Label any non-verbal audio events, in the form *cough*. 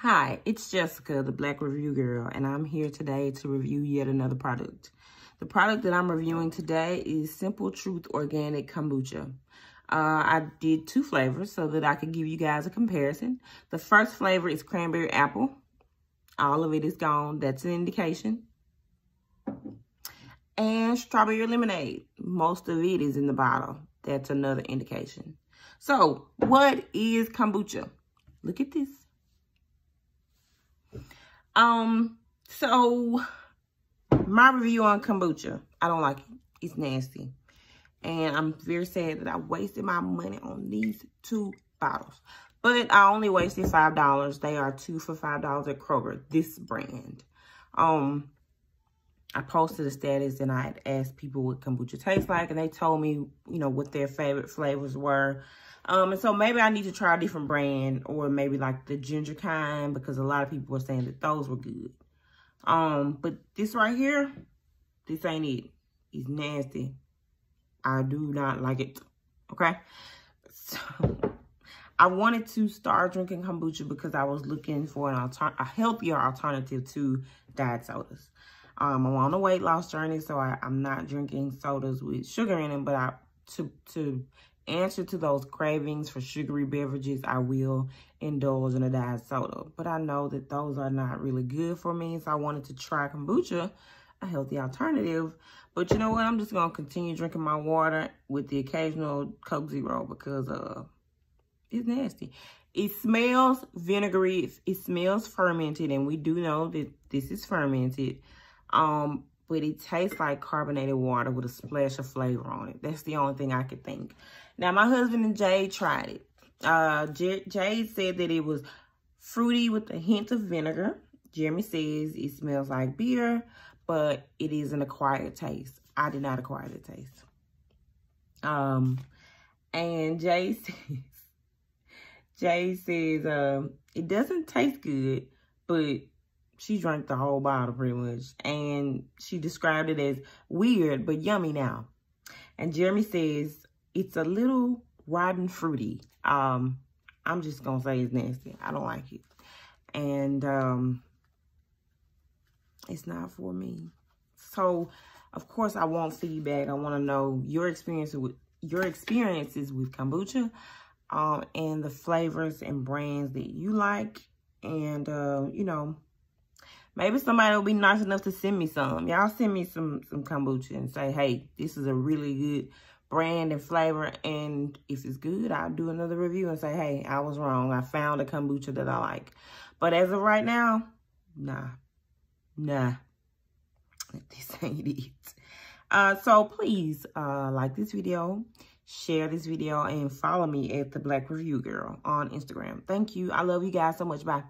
Hi, it's Jessica, the Black Review Girl, and I'm here today to review yet another product. The product that I'm reviewing today is Simple Truth Organic Kombucha. Uh, I did two flavors so that I could give you guys a comparison. The first flavor is cranberry apple. All of it is gone. That's an indication. And strawberry lemonade. Most of it is in the bottle. That's another indication. So, what is kombucha? Look at this. Um, so my review on kombucha, I don't like it. It's nasty. And I'm very sad that I wasted my money on these two bottles. But I only wasted $5. They are two for $5 at Kroger, this brand. Um, I posted a status and I asked people what kombucha tastes like. And they told me, you know, what their favorite flavors were. Um, and so maybe I need to try a different brand or maybe like the ginger kind because a lot of people were saying that those were good. Um, but this right here, this ain't it. It's nasty. I do not like it. Okay. So *laughs* I wanted to start drinking kombucha because I was looking for an alter a healthier alternative to diet sodas. Um, I'm on a weight loss journey, so I, I'm not drinking sodas with sugar in them, but I to to answer to those cravings for sugary beverages, I will indulge in a diet soda. But I know that those are not really good for me. So I wanted to try kombucha, a healthy alternative. But you know what? I'm just going to continue drinking my water with the occasional Coke Zero because uh, it's nasty. It smells vinegary. It smells fermented. And we do know that this is fermented. Um, but it tastes like carbonated water with a splash of flavor on it. That's the only thing I could think. Now, my husband and Jay tried it. Uh, Jay said that it was fruity with a hint of vinegar. Jeremy says it smells like beer, but it is an acquired taste. I did not acquire the taste. Um, and Jay *laughs* says, Jay says, um, it doesn't taste good, but she drank the whole bottle pretty much. And she described it as weird, but yummy now. And Jeremy says, it's a little rotten fruity. Um, I'm just going to say it's nasty. I don't like it. And um, it's not for me. So, of course, I want feedback. I want to know your experience with your experiences with kombucha um, and the flavors and brands that you like. And, uh, you know, maybe somebody will be nice enough to send me some. Y'all send me some, some kombucha and say, hey, this is a really good brand and flavor. And if it's good, I'll do another review and say, hey, I was wrong. I found a kombucha that I like. But as of right now, nah, nah, *laughs* this ain't it. Uh, so please uh, like this video, share this video, and follow me at The Black Review Girl on Instagram. Thank you. I love you guys so much. Bye.